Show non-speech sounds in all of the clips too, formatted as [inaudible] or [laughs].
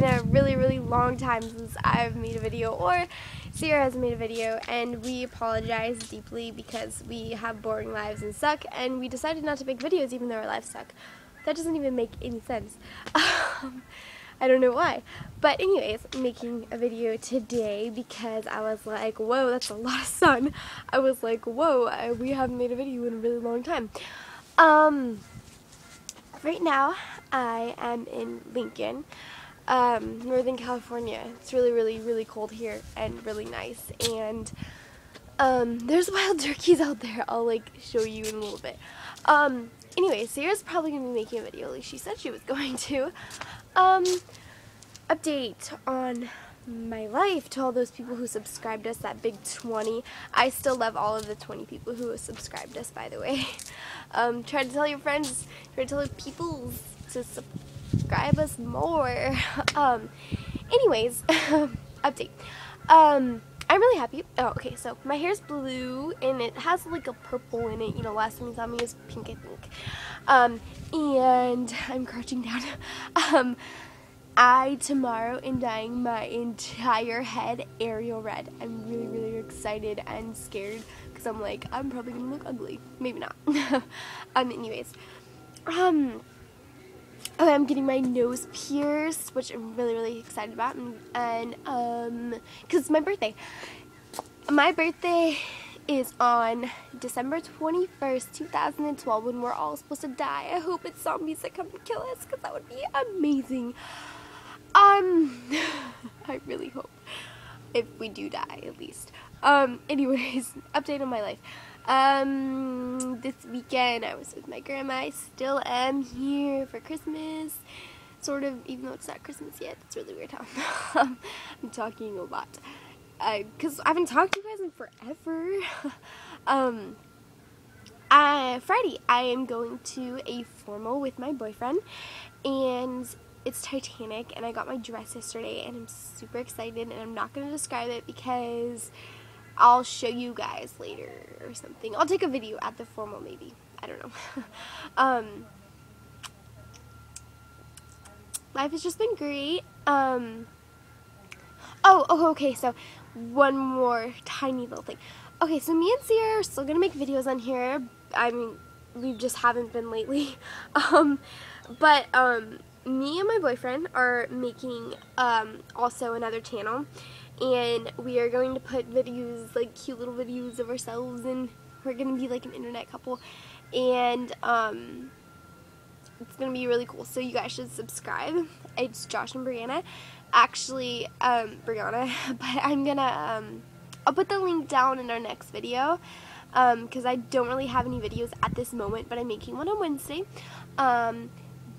been a really, really long time since I've made a video or Sierra has made a video and we apologize deeply because we have boring lives and suck and we decided not to make videos even though our lives suck. That doesn't even make any sense. [laughs] Um, I don't know why. But anyways, making a video today because I was like, whoa, that's a lot of sun. I was like, whoa, I, we haven't made a video in a really long time. Um, right now, I am in Lincoln, um, Northern California. It's really, really, really cold here and really nice. And um, there's [laughs] wild turkeys out there. I'll like show you in a little bit. Um, anyway, Sarah's probably going to be making a video. At least she said she was [laughs] going to. Um, update on my life to all those people who subscribed us, that big 20. I still love all of the 20 people who subscribed us, by the way. [laughs] Um, try to tell your friends, try to tell your people to subscribe us more. [laughs] Um, anyways, [laughs] update. Um, I'm really happy. Oh, okay, so my hair's blue and it has like a purple in it. You know, last time you saw me was pink, I think. Um, and [laughs] I'm crouching down. um, I tomorrow am dyeing my entire head Ariel red. I'm really, really excited and scared because I'm like, I'm probably gonna look ugly. Maybe not. um, anyways, um, okay, I'm getting my nose pierced, which I'm really, really excited about, and, um, cause it's my birthday. My birthday is on December 21st, 2012, when we're all supposed to die. I hope it's zombies that come and kill us, because that would be amazing. Um, [laughs] I really hope. If we do die, at least. Um, anyways, [laughs] update on my life. Um, this weekend I was with my grandma. I still am here for Christmas. Sort of, even though it's not Christmas yet. It's really weird how [laughs] I'm talking a lot. Because I haven't talked to you guys in forever. [laughs] um, uh, Friday, I am going to a formal with my boyfriend. And it's Titanic and I got my dress yesterday and I'm super excited and I'm not going to describe it because I'll show you guys later or something. I'll take a video at the formal maybe. I don't know. [laughs] um, life has just been great. Um, oh, oh, okay, so one more tiny little thing. Okay, so me and Sierra are still going to make videos on here. I mean, we just haven't been lately. [laughs] Um, but, um, me and my boyfriend are making um, also another channel and we are going to put videos like cute little videos of ourselves and we're gonna be like an internet couple and um, it's gonna be really cool. So you guys should subscribe. It's Josh and Breanna. Actually um, Breanna [laughs] but I'm gonna um, I'll put the link down in our next video because um, I don't really have any videos at this moment but I'm making one on Wednesday. Um,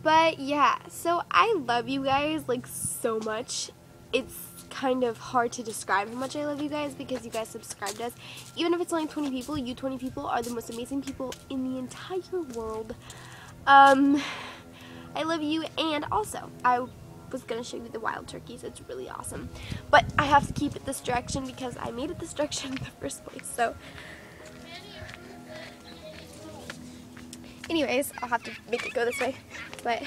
but yeah, so I love you guys like so much. It's kind of hard to describe how much I love you guys because you guys subscribed us. Even if it's only 20 people, you 20 people are the most amazing people in the entire world. Um, I love you and also I was going to show you the wild turkeys. It's really awesome. But I have to keep it this direction because I made it this direction in the [laughs] first place. So Anyways, I'll have to make it go this way. But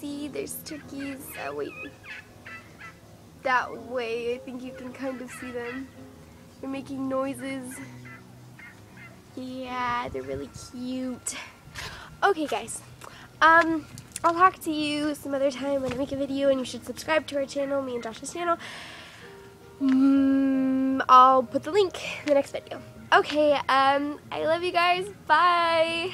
see, there's turkeys. Uh, wait, that way. I think you can kind of see them. They're making noises. Yeah, they're really cute. Okay, guys. Um, I'll talk to you some other time when I make a video, and you should subscribe to our channel, me and Josh's channel. Mm, I'll put the link in the next video. Okay, um, I love you guys. Bye.